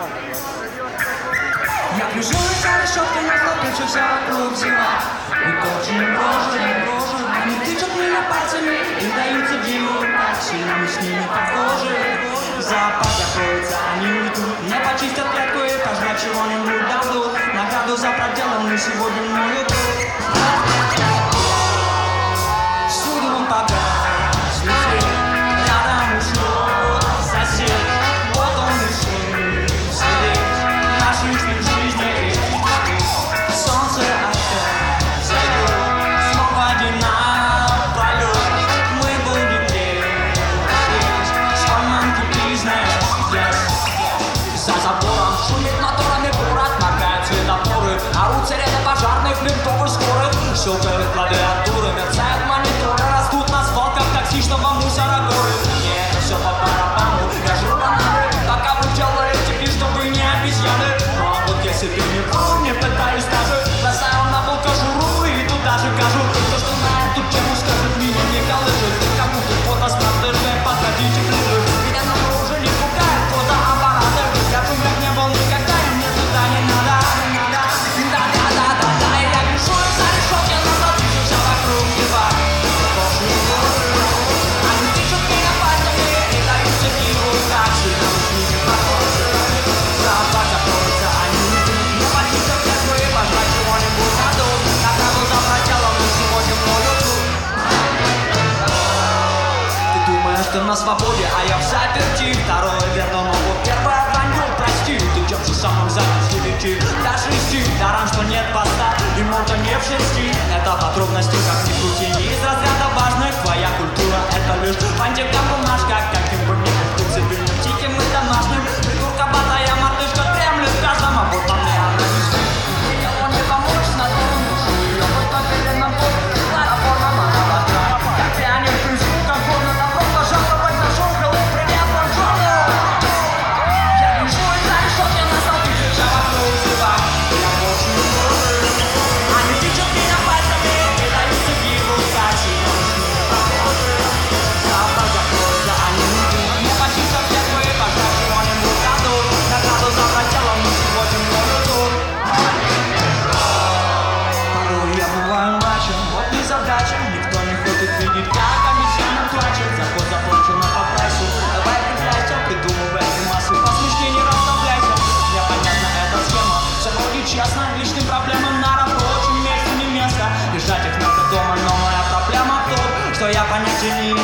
Я гляжу за решеткой на хлопнувшихся вокруг зима И точно брошен, брошен Они тычут меня пальцами и даются диву Так сильно мы с ними похожи Зоопарк закроется, они уйдут Не почистят клетку каждого чего-нибудь дадут Награду за проделанный сегодня мною труд клавиатуры, мерцают мониторы Растут на свалках токсичного мусора горы. Мне все по барабану Я жру бананы, пока вы делаете вид, что вы не обезьяны. Ну а вот если ты не вру, пытаюсь даже. Бросаю на пол кожуру и туда же кажу свободе, а я в заперти. Второе верно, но первое вранье, прости. Ты держишь самым задом с девяти до шести Даром, что нет поста и морда не в шерсти. Это подробности, как ни крути, не из разряда важных. Твоя культура — это лишь антикампус Virginia.